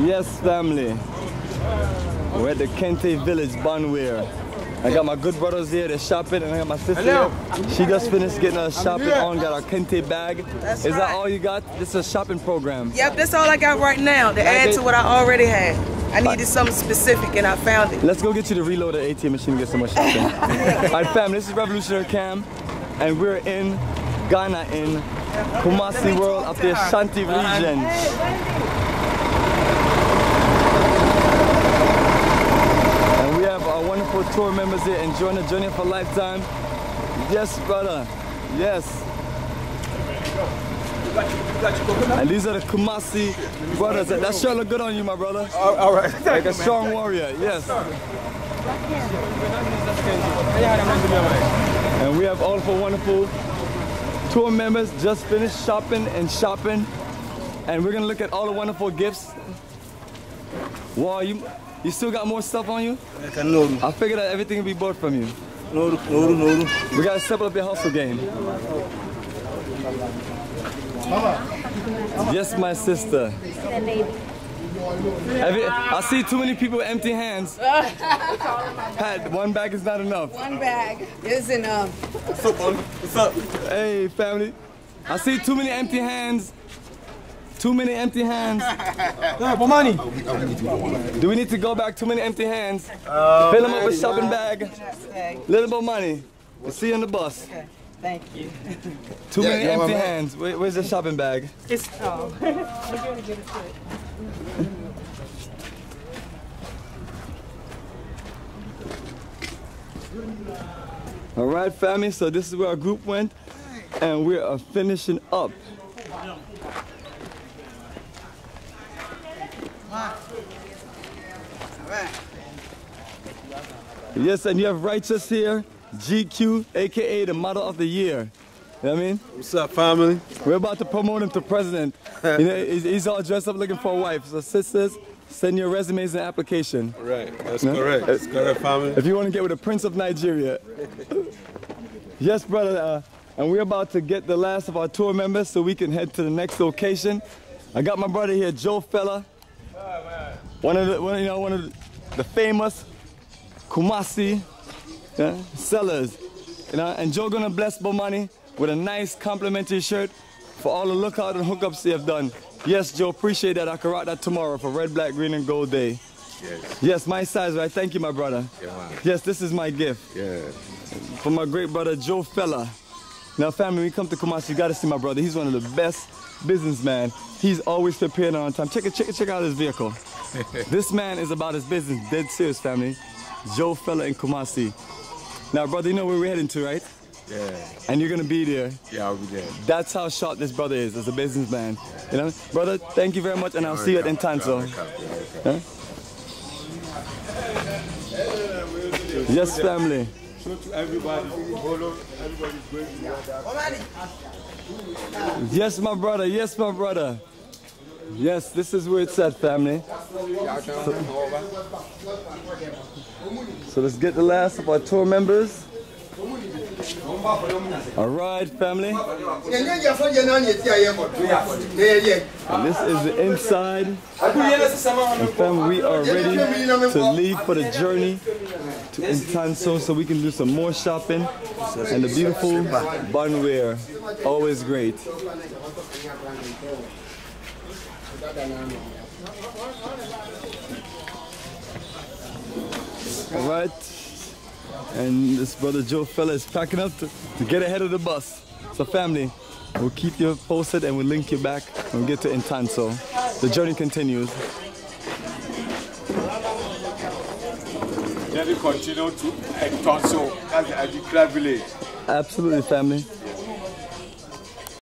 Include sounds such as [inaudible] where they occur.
Yes, family. We're at the Kente Village, Bonwire. I got my good brothers here, they're shopping, and I got my sister here. She just finished getting her shopping on, got our Kente bag. That's is that all you got? This is a shopping program. Yep, that's all I got right now to add to what I already had. I needed something specific and I found it. Let's go get you the reloaded ATM machine and get some more shopping. [laughs] all right, fam, this is Revolutionary Cam, and we're in Ghana, in Kumasi World, up there, Shanti region. And we wonderful tour members here enjoying the journey for a lifetime. Yes, brother. Yes. And these are the Kumasi brothers. That shirt look good on you, my brother. All right. Like a strong warrior, yes. And we have all of our wonderful tour members just finished shopping and shopping. And we're gonna look at all the wonderful gifts. Wow, you you still got more stuff on you? No, I figured that everything would be bought from you. no, no, no. We gotta step up your hustle game. Yes, my sister. Have you- I see too many people with empty hands. [laughs] Pat, one bag is not enough. One bag is enough. What's up? Hey, family. I see too many empty hands. Too many empty hands. [laughs] Yeah, for money. Do we need to go back? Too many empty hands. Fill them up with shopping bag. Little bit of money. We'll see you on the bus. okay, thank you. Too many empty man. hands. Where, where's the shopping bag? It's, oh. [laughs] All right, family. So this is where our group went, and we are finishing up. Yes, and you have Righteous here, GQ, aka the model of the year. You know what I mean? What's up, family? We're about to promote him to president. [laughs] you know, he's, he's all dressed up looking for a wife. So sisters, send your resumes and application. Right, that's No? correct. That's correct, family. If you want to get with the Prince of Nigeria. [laughs] yes, brother. Uh, and we're about to get the last of our tour members so we can head to the next location. I got my brother here, Joe Fella. One of the, one, you know, one of the famous Kumasi yeah, sellers. You know, and Joe gonna bless Bomani with a nice complimentary shirt for all the lookout and hookups they have done. Yes, Joe, appreciate that. I can rock that tomorrow for Red, Black, Green, and Gold Day. Yes. Yes, my size, right? Thank you, my brother. Yeah. Yes, this is my gift Yeah. from my great brother Joe Fella. Now, family, when you come to Kumasi, you gotta see my brother. He's one of the best businessmen. He's always prepared on time. Check it, check it, check out his vehicle. [laughs] this man is about his business, dead serious, family. Joe Fella in Kumasi. Now, brother, you know where we're heading to, right? Yeah. And you're gonna be there. Yeah, I'll be there. That's how sharp this brother is as a businessman. You know, brother, thank you very much, and I'll see you at Ntonso. Huh? Yes, family. Show to everybody. Follow. Everybody's going to Yes, my brother. Yes, my brother. Yes, this is where it's at, family. So let's get the last of our tour members. All right, family. And this is the inside. And family, we are ready to leave for the journey to Ntonso so we can do some more shopping. And the beautiful Bonwire, always great. All right. And this brother Joe fella is packing up to, to get ahead of the bus. So family, we'll keep you posted and we'll link you back when we get to Intanso. The journey continues. Then we continue to Entonso. That's the Adikra village. Absolutely, family.